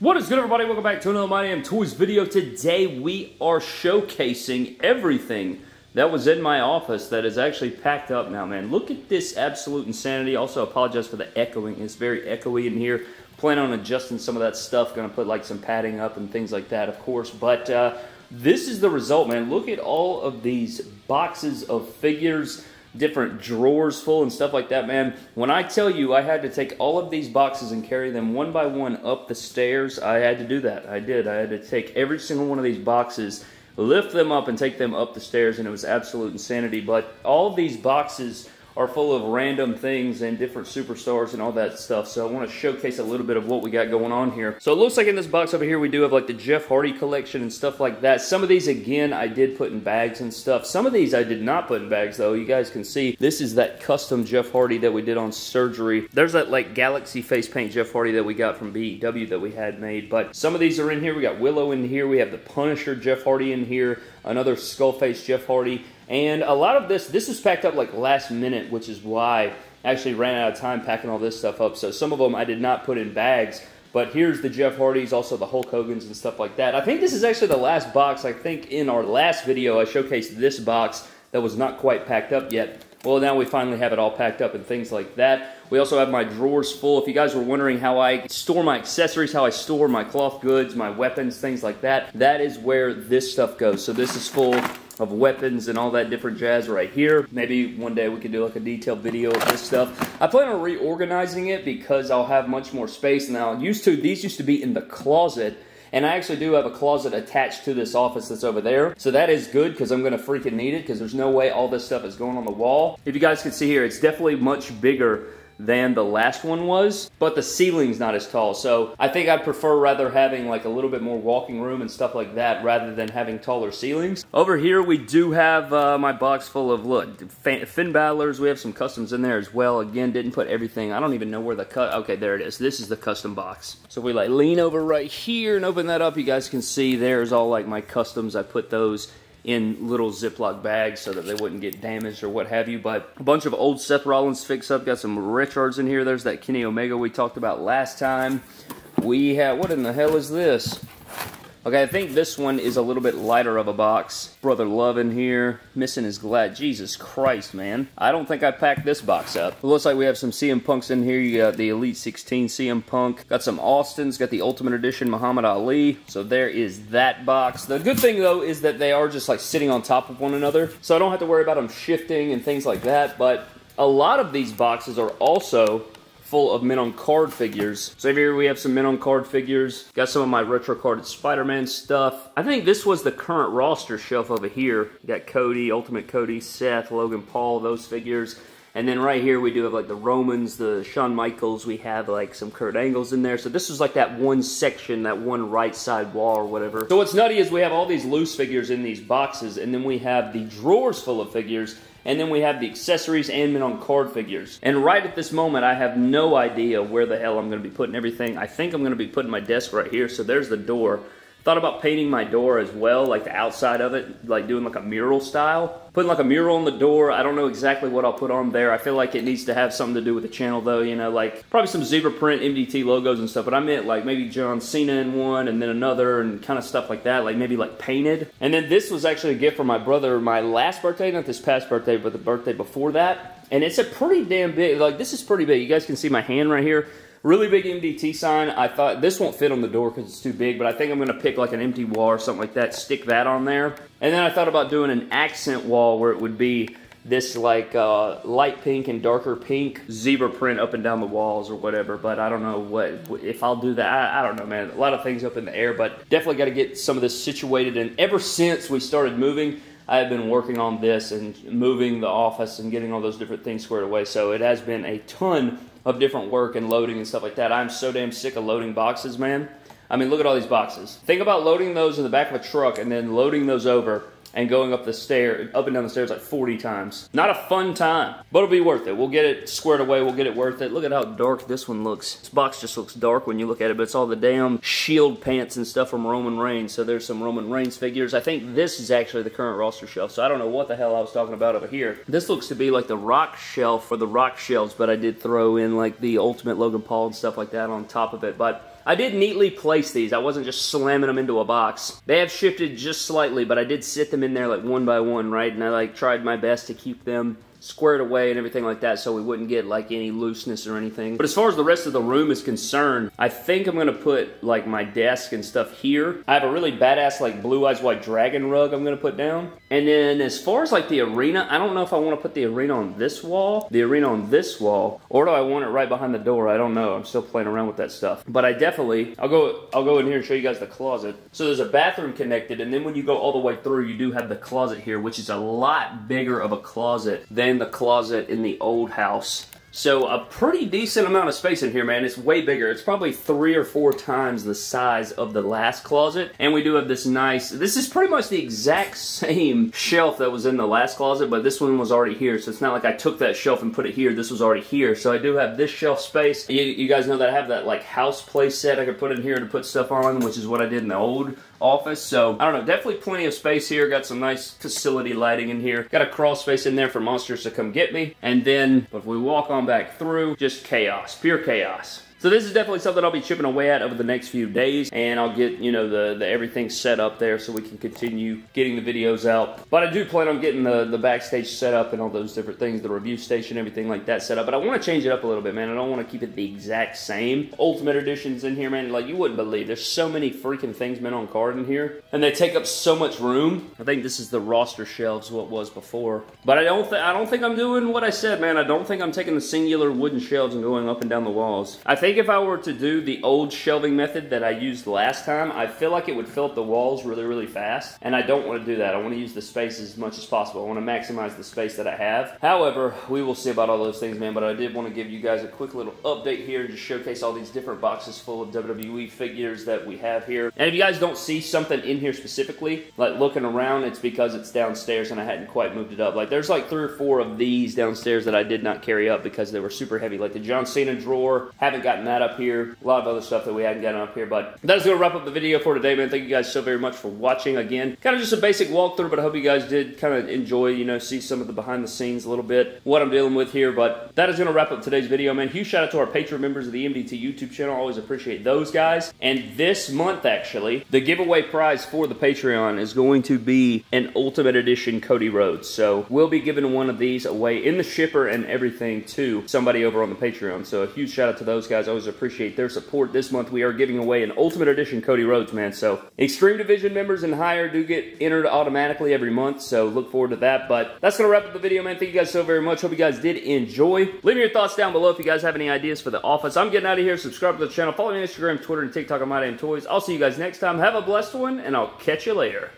What is good everybody? Welcome back to another My Damn Toys video. Today we are showcasing everything that was in my office that is actually packed up now, man. Look at this absolute insanity. Also apologize for the echoing. It's very echoey in here. Plan on adjusting some of that stuff. Gonna put like some padding up and things like that, of course. But uh, this is the result, man. Look at all of these boxes of figures different drawers full and stuff like that, man. When I tell you I had to take all of these boxes and carry them one by one up the stairs, I had to do that. I did. I had to take every single one of these boxes, lift them up, and take them up the stairs, and it was absolute insanity. But all of these boxes are full of random things and different superstars and all that stuff. So I want to showcase a little bit of what we got going on here. So it looks like in this box over here, we do have like the Jeff Hardy collection and stuff like that. Some of these, again, I did put in bags and stuff. Some of these I did not put in bags though. You guys can see this is that custom Jeff Hardy that we did on surgery. There's that like galaxy face paint Jeff Hardy that we got from BEW that we had made. But some of these are in here. We got Willow in here. We have the Punisher Jeff Hardy in here. Another Skullface Jeff Hardy. And a lot of this, this was packed up like last minute, which is why I actually ran out of time packing all this stuff up. So some of them I did not put in bags. But here's the Jeff Hardys, also the Hulk Hogan's and stuff like that. I think this is actually the last box. I think in our last video I showcased this box that was not quite packed up yet. Well, now we finally have it all packed up and things like that. We also have my drawers full. If you guys were wondering how I store my accessories, how I store my cloth goods, my weapons, things like that, that is where this stuff goes. So this is full of weapons and all that different jazz right here. Maybe one day we could do like a detailed video of this stuff. I plan on reorganizing it because I'll have much more space now. Used to, these used to be in the closet and I actually do have a closet attached to this office that's over there. So that is good because I'm going to freaking need it because there's no way all this stuff is going on the wall. If you guys can see here, it's definitely much bigger than the last one was, but the ceiling's not as tall. So I think I'd prefer rather having like a little bit more walking room and stuff like that rather than having taller ceilings. Over here we do have uh, my box full of, look, Finn Balors. We have some customs in there as well. Again, didn't put everything. I don't even know where the cut, okay, there it is. This is the custom box. So we like lean over right here and open that up, you guys can see there's all like my customs. I put those in little Ziploc bags so that they wouldn't get damaged or what have you. But a bunch of old Seth Rollins fix up. Got some Richards in here. There's that Kenny Omega we talked about last time. We have, what in the hell is this? Okay, I think this one is a little bit lighter of a box. Brother Love in here. Missing his glad. Jesus Christ, man. I don't think I packed this box up. It looks like we have some CM Punks in here. You got the Elite 16 CM Punk. Got some Austins. Got the Ultimate Edition Muhammad Ali. So there is that box. The good thing, though, is that they are just like sitting on top of one another. So I don't have to worry about them shifting and things like that. But a lot of these boxes are also full of mint on card figures. So here we have some mint on card figures. Got some of my retro carded Spider-Man stuff. I think this was the current roster shelf over here. got Cody, Ultimate Cody, Seth, Logan Paul, those figures. And then right here we do have like the Romans, the Shawn Michaels, we have like some Kurt Angles in there. So this is like that one section, that one right side wall or whatever. So what's nutty is we have all these loose figures in these boxes and then we have the drawers full of figures and then we have the accessories and mint on card figures. And right at this moment, I have no idea where the hell I'm going to be putting everything. I think I'm going to be putting my desk right here. So there's the door. Thought about painting my door as well, like the outside of it, like doing like a mural style. Putting like a mural on the door. I don't know exactly what I'll put on there. I feel like it needs to have something to do with the channel though, you know, like probably some zebra print MDT logos and stuff, but I meant like maybe John Cena in one and then another and kind of stuff like that, like maybe like painted. And then this was actually a gift from my brother, my last birthday, not this past birthday, but the birthday before that. And it's a pretty damn big, like this is pretty big. You guys can see my hand right here. Really big MDT sign. I thought this won't fit on the door because it's too big, but I think I'm going to pick like an empty wall or something like that, stick that on there. And then I thought about doing an accent wall where it would be this like uh, light pink and darker pink zebra print up and down the walls or whatever. But I don't know what if I'll do that. I, I don't know, man. A lot of things up in the air, but definitely got to get some of this situated. And ever since we started moving, I have been working on this and moving the office and getting all those different things squared away. So it has been a ton of different work and loading and stuff like that. I'm so damn sick of loading boxes, man. I mean, look at all these boxes. Think about loading those in the back of a truck and then loading those over and going up the stair, up and down the stairs like 40 times. Not a fun time, but it'll be worth it. We'll get it squared away. We'll get it worth it. Look at how dark this one looks. This box just looks dark when you look at it, but it's all the damn shield pants and stuff from Roman Reigns. So there's some Roman Reigns figures. I think this is actually the current roster shelf, so I don't know what the hell I was talking about over here. This looks to be like the rock shelf for the rock shelves, but I did throw in like the Ultimate Logan Paul and stuff like that on top of it. But I did neatly place these. I wasn't just slamming them into a box. They have shifted just slightly, but I did sit them in there like one by one, right? And I like tried my best to keep them squared away and everything like that so we wouldn't get like any looseness or anything. But as far as the rest of the room is concerned, I think I'm gonna put like my desk and stuff here. I have a really badass like blue eyes white dragon rug I'm gonna put down. And then as far as like the arena, I don't know if I wanna put the arena on this wall, the arena on this wall, or do I want it right behind the door? I don't know. I'm still playing around with that stuff. But I definitely, I'll go, I'll go in here and show you guys the closet. So there's a bathroom connected and then when you go all the way through, you do have the closet here, which is a lot bigger of a closet than the closet in the old house. So a pretty decent amount of space in here, man. It's way bigger. It's probably three or four times the size of the last closet. And we do have this nice, this is pretty much the exact same shelf that was in the last closet, but this one was already here. So it's not like I took that shelf and put it here. This was already here. So I do have this shelf space. You, you guys know that I have that like house place set I could put in here to put stuff on, which is what I did in the old office. So I don't know, definitely plenty of space here. Got some nice facility lighting in here. Got a crawl space in there for monsters to come get me. And then if we walk on back through, just chaos, pure chaos. So this is definitely something I'll be chipping away at over the next few days, and I'll get, you know, the, the everything set up there so we can continue getting the videos out. But I do plan on getting the, the backstage set up and all those different things, the review station, everything like that set up. But I want to change it up a little bit, man. I don't want to keep it the exact same. Ultimate Edition's in here, man. Like, you wouldn't believe. There's so many freaking things, man, on card in here. And they take up so much room. I think this is the roster shelves, what was before. But I don't, I don't think I'm doing what I said, man. I don't think I'm taking the singular wooden shelves and going up and down the walls. I think think if I were to do the old shelving method that I used last time, I feel like it would fill up the walls really, really fast. And I don't want to do that. I want to use the space as much as possible. I want to maximize the space that I have. However, we will see about all those things, man. But I did want to give you guys a quick little update here and just showcase all these different boxes full of WWE figures that we have here. And if you guys don't see something in here specifically, like looking around, it's because it's downstairs and I hadn't quite moved it up. Like there's like three or four of these downstairs that I did not carry up because they were super heavy. Like the John Cena drawer, haven't gotten that up here. A lot of other stuff that we hadn't gotten up here. But that is going to wrap up the video for today, man. Thank you guys so very much for watching again. Kind of just a basic walkthrough, but I hope you guys did kind of enjoy, you know, see some of the behind the scenes a little bit, what I'm dealing with here. But that is going to wrap up today's video, man. Huge shout out to our Patreon members of the MDT YouTube channel. Always appreciate those guys. And this month, actually, the giveaway prize for the Patreon is going to be an Ultimate Edition Cody Rhodes. So we'll be giving one of these away in the shipper and everything to somebody over on the Patreon. So a huge shout out to those guys. Always appreciate their support. This month we are giving away an Ultimate Edition Cody Rhodes, man. So Extreme Division members and higher do get entered automatically every month. So look forward to that. But that's going to wrap up the video, man. Thank you guys so very much. Hope you guys did enjoy. Leave me your thoughts down below if you guys have any ideas for the office. I'm getting out of here. Subscribe to the channel. Follow me on Instagram, Twitter, and TikTok on My Damn Toys. I'll see you guys next time. Have a blessed one, and I'll catch you later.